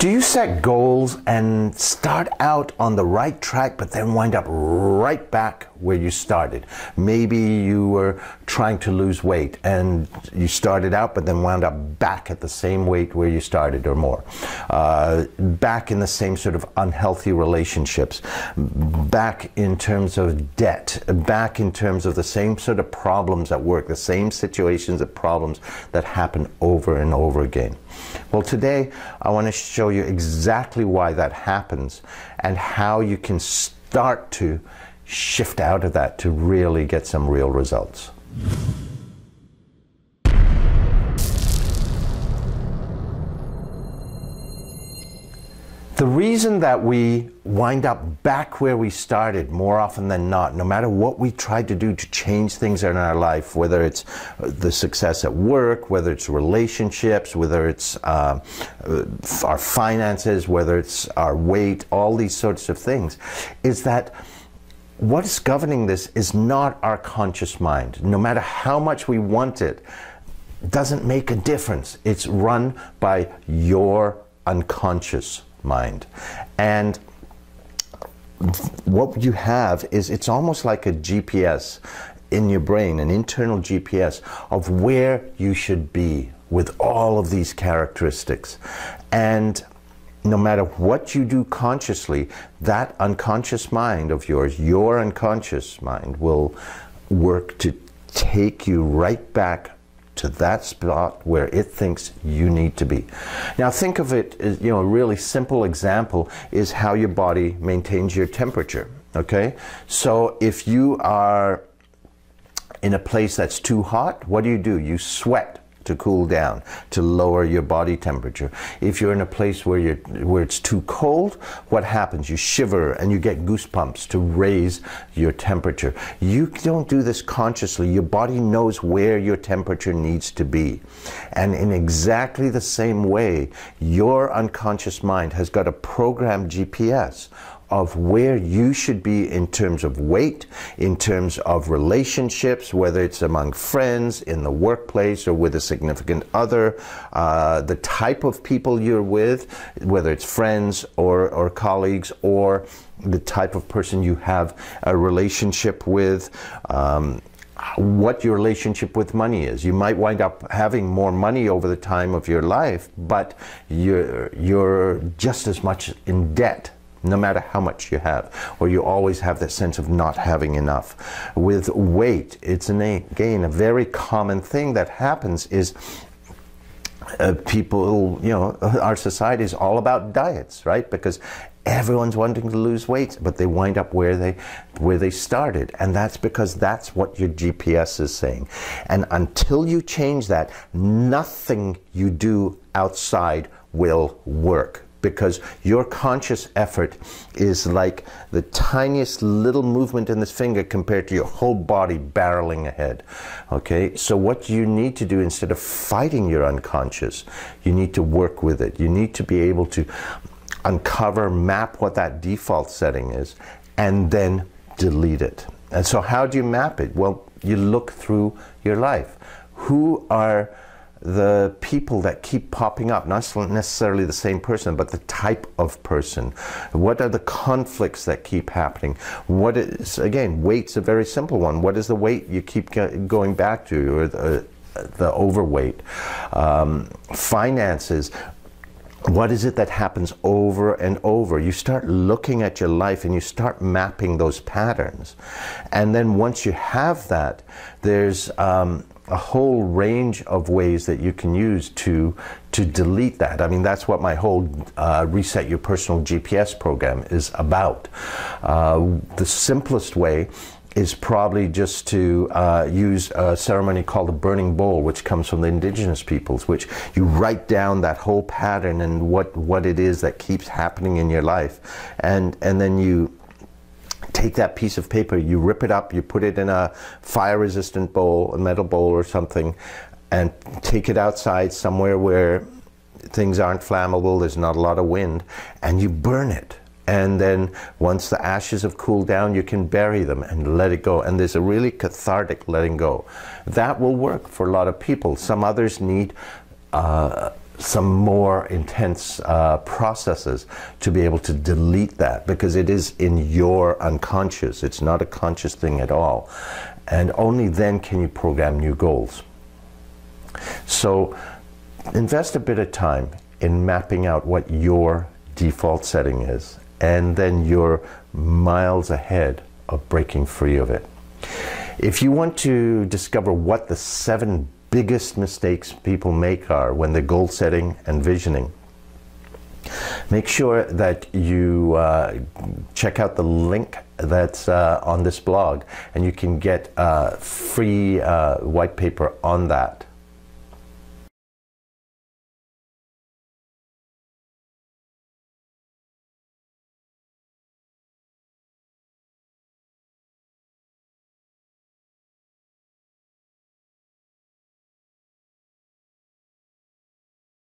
Do you set goals and start out on the right track, but then wind up right back where you started? Maybe you were trying to lose weight and you started out, but then wound up back at the same weight where you started or more. Uh, back in the same sort of unhealthy relationships, back in terms of debt, back in terms of the same sort of problems at work, the same situations and problems that happen over and over again. Well, today I want to show you exactly why that happens and how you can start to shift out of that to really get some real results. The reason that we wind up back where we started more often than not, no matter what we tried to do to change things in our life, whether it's the success at work, whether it's relationships, whether it's uh, our finances, whether it's our weight, all these sorts of things, is that what is governing this is not our conscious mind. No matter how much we want it, doesn't make a difference. It's run by your unconscious mind. And what you have is it's almost like a GPS in your brain, an internal GPS of where you should be with all of these characteristics. And no matter what you do consciously, that unconscious mind of yours, your unconscious mind, will work to take you right back to that spot where it thinks you need to be. Now think of it as, you know, a really simple example is how your body maintains your temperature, okay? So if you are in a place that's too hot, what do you do? You sweat to cool down, to lower your body temperature. If you're in a place where, you're, where it's too cold, what happens? You shiver and you get goosebumps to raise your temperature. You don't do this consciously. Your body knows where your temperature needs to be. And in exactly the same way, your unconscious mind has got a programmed GPS of where you should be in terms of weight, in terms of relationships, whether it's among friends, in the workplace, or with a significant other, uh, the type of people you're with, whether it's friends or, or colleagues, or the type of person you have a relationship with. Um, what your relationship with money is. You might wind up having more money over the time of your life, but you're, you're just as much in debt no matter how much you have, or you always have that sense of not having enough. With weight, it's an, again a very common thing that happens is uh, people, you know, our society is all about diets, right? Because everyone's wanting to lose weight, but they wind up where they where they started, and that's because that's what your GPS is saying. And until you change that, nothing you do outside will work because your conscious effort is like the tiniest little movement in this finger compared to your whole body barreling ahead. Okay, so what you need to do instead of fighting your unconscious, you need to work with it. You need to be able to uncover, map what that default setting is, and then delete it. And so, how do you map it? Well, you look through your life. Who are the people that keep popping up, not necessarily the same person, but the type of person. What are the conflicts that keep happening? What is, again, weight's a very simple one. What is the weight you keep going back to, or the, the overweight? Um, finances, what is it that happens over and over? You start looking at your life and you start mapping those patterns. And then once you have that, there's um, a whole range of ways that you can use to to delete that. I mean, that's what my whole uh, reset your personal GPS program is about. Uh, the simplest way is probably just to uh, use a ceremony called the burning bowl, which comes from the indigenous peoples, which you write down that whole pattern and what, what it is that keeps happening in your life. And, and then you take that piece of paper, you rip it up, you put it in a fire resistant bowl, a metal bowl or something, and take it outside somewhere where things aren't flammable, there's not a lot of wind, and you burn it. And then once the ashes have cooled down, you can bury them and let it go. And there's a really cathartic letting go. That will work for a lot of people. Some others need uh, some more intense uh, processes to be able to delete that because it is in your unconscious. It's not a conscious thing at all. And only then can you program new goals. So invest a bit of time in mapping out what your default setting is, and then you're miles ahead of breaking free of it. If you want to discover what the seven biggest mistakes people make are when they're goal setting and visioning, make sure that you uh, check out the link that's uh, on this blog and you can get a free uh, white paper on that